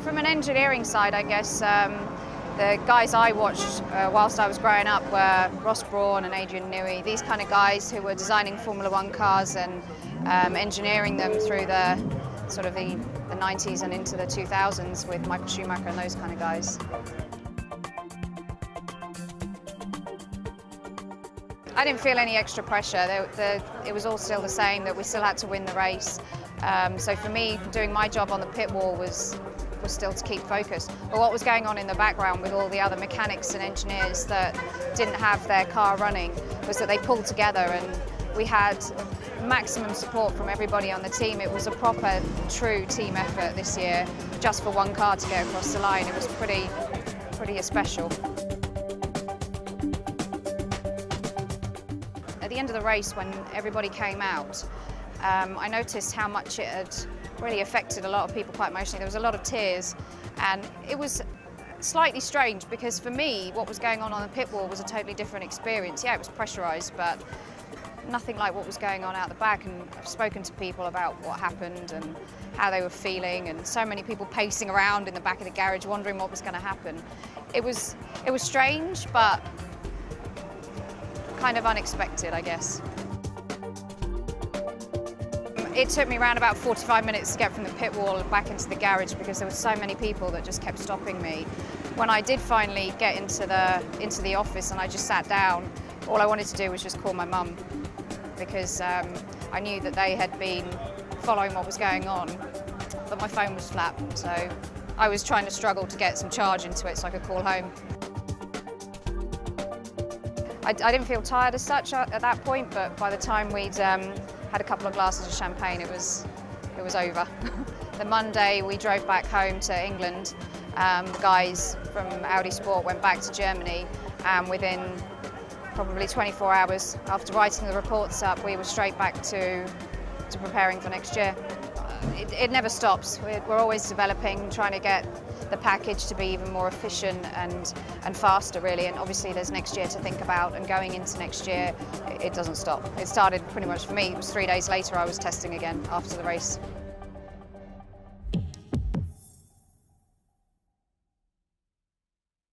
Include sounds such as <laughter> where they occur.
From an engineering side, I guess um, the guys I watched uh, whilst I was growing up were Ross Brawn and Adrian Newey, these kind of guys who were designing Formula One cars and um, engineering them through the sort of the, the 90s and into the 2000s with Michael Schumacher and those kind of guys. I didn't feel any extra pressure. The, the, it was all still the same, that we still had to win the race. Um, so for me, doing my job on the pit wall was was still to keep focused. But what was going on in the background with all the other mechanics and engineers that didn't have their car running was that they pulled together and we had maximum support from everybody on the team. It was a proper, true team effort this year, just for one car to get across the line. It was pretty, pretty special. The end of the race, when everybody came out, um, I noticed how much it had really affected a lot of people quite emotionally. There was a lot of tears and it was slightly strange because for me, what was going on on the pit wall was a totally different experience. Yeah, it was pressurised, but nothing like what was going on out the back and I've spoken to people about what happened and how they were feeling and so many people pacing around in the back of the garage wondering what was going to happen. It was, it was strange but kind of unexpected I guess. It took me around about 45 minutes to get from the pit wall back into the garage because there were so many people that just kept stopping me. When I did finally get into the, into the office and I just sat down, all I wanted to do was just call my mum because um, I knew that they had been following what was going on, but my phone was flat, so I was trying to struggle to get some charge into it so I could call home. I, I didn't feel tired as such at, at, that point, but by the time we'd um, had a couple of glasses of champagne, it was, it was over. <laughs> the Monday we drove back home to England. Um, guys from Audi Sport went back to Germany and within probably 24 hours after writing the reports up, we were straight back to, to preparing for next year. It, it never stops. We're, we're always developing, trying to get the package to be even more efficient and, and faster really and obviously there's next year to think about and going into next year it, it doesn't stop. It started pretty much for me, it was three days later I was testing again after the race.